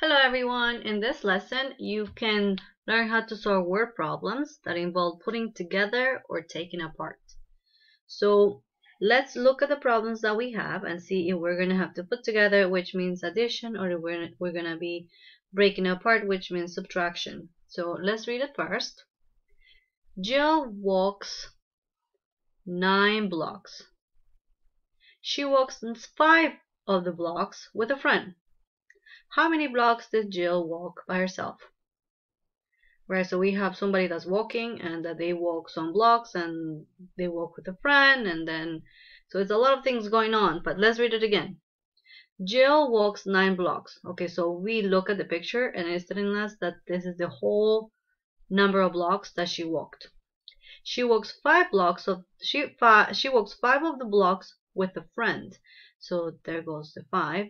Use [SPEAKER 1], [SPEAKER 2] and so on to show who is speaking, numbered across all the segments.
[SPEAKER 1] Hello everyone, in this lesson you can learn how to solve word problems that involve putting together or taking apart. So let's look at the problems that we have and see if we're going to have to put together which means addition or if we're, we're going to be breaking apart which means subtraction. So let's read it first. Jill walks nine blocks. She walks five of the blocks with a friend. How many blocks did Jill walk by herself? Right, so we have somebody that's walking and that they walk some blocks and they walk with a friend and then, so it's a lot of things going on, but let's read it again. Jill walks nine blocks. Okay, so we look at the picture and it's telling us that this is the whole number of blocks that she walked. She walks five blocks of she five, she walks five of the blocks with a friend. So there goes the five.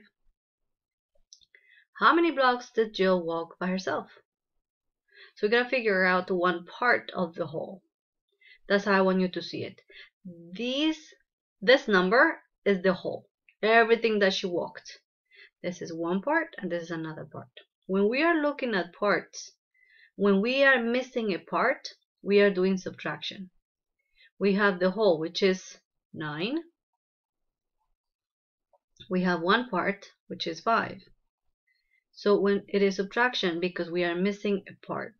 [SPEAKER 1] How many blocks did Jill walk by herself? So we gotta figure out one part of the whole. That's how I want you to see it. These, this number is the whole. Everything that she walked. This is one part and this is another part. When we are looking at parts, when we are missing a part, we are doing subtraction. We have the whole, which is 9. We have one part, which is 5. So when it is subtraction because we are missing a part.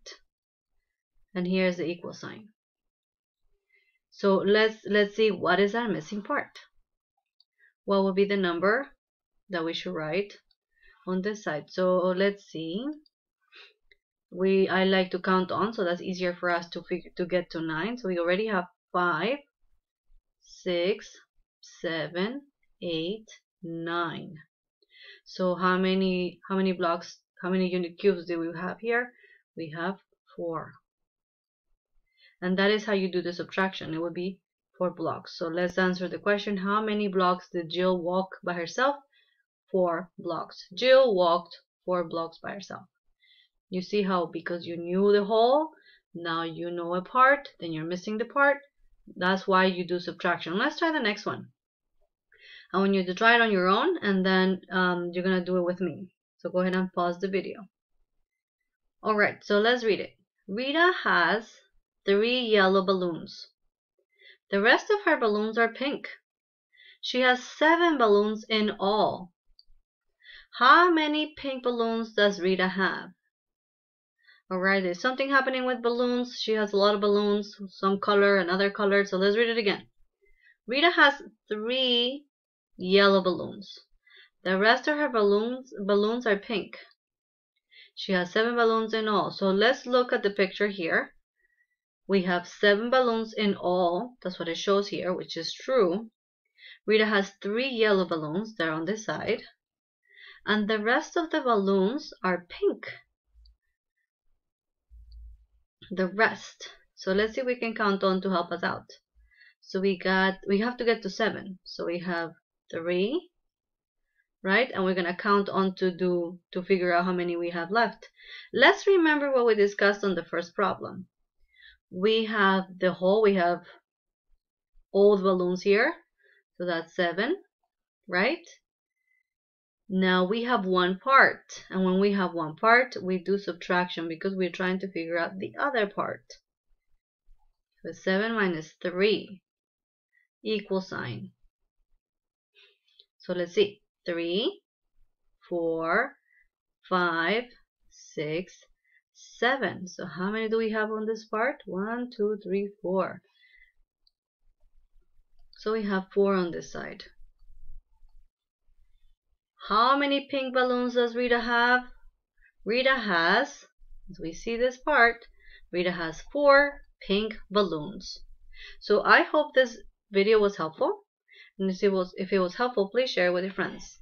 [SPEAKER 1] And here's the equal sign. So let's let's see what is our missing part. What will be the number that we should write on this side? So let's see. We I like to count on, so that's easier for us to figure to get to nine. So we already have five, six, seven, eight, nine. So how many how many blocks, how many unit cubes do we have here? We have four. And that is how you do the subtraction. It would be four blocks. So let's answer the question. How many blocks did Jill walk by herself? Four blocks. Jill walked four blocks by herself. You see how because you knew the whole, now you know a part, then you're missing the part. That's why you do subtraction. Let's try the next one. I want you to try it on your own and then um, you're going to do it with me. So go ahead and pause the video. Alright, so let's read it. Rita has three yellow balloons. The rest of her balloons are pink. She has seven balloons in all. How many pink balloons does Rita have? Alright, there's something happening with balloons. She has a lot of balloons, some color, another color. So let's read it again. Rita has three yellow balloons. The rest of her balloons balloons are pink. She has seven balloons in all. So let's look at the picture here. We have seven balloons in all. That's what it shows here, which is true. Rita has three yellow balloons. They're on this side. And the rest of the balloons are pink. The rest. So let's see if we can count on to help us out. So we got, we have to get to seven. So we have 3 right? And we're going to count on to do to figure out how many we have left. Let's remember what we discussed on the first problem. We have the whole we have all the balloons here so that's seven right? Now we have one part and when we have one part we do subtraction because we're trying to figure out the other part. So 7 minus 3 equal sign so let's see. Three, four, five, six, seven. So how many do we have on this part? One, two, three, four. So we have four on this side. How many pink balloons does Rita have? Rita has, as we see this part, Rita has four pink balloons. So I hope this video was helpful. And if it was, if it was helpful, please share it with your friends.